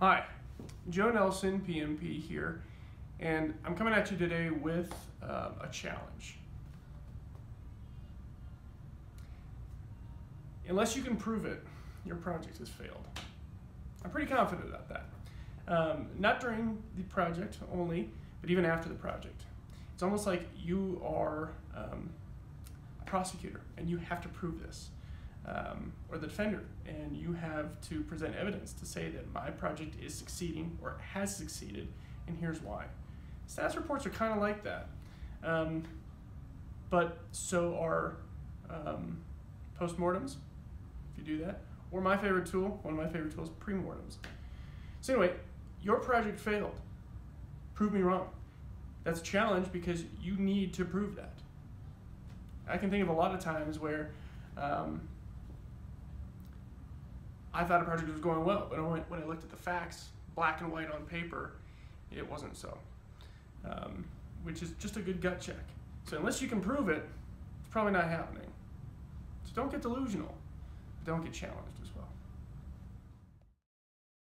Hi, Joe Nelson, PMP here, and I'm coming at you today with uh, a challenge. Unless you can prove it, your project has failed. I'm pretty confident about that. Um, not during the project only, but even after the project. It's almost like you are um, a prosecutor and you have to prove this um, or the defender, and you have to present evidence to say that my project is succeeding or has succeeded, and here's why. Status reports are kind of like that, um, but so are um, postmortems, if you do that, or my favorite tool, one of my favorite tools, premortems. So anyway, your project failed. Prove me wrong. That's a challenge because you need to prove that. I can think of a lot of times where um, I thought a project was going well, but when I looked at the facts, black and white on paper, it wasn't so. Um, which is just a good gut check. So unless you can prove it, it's probably not happening. So don't get delusional. but Don't get challenged as well.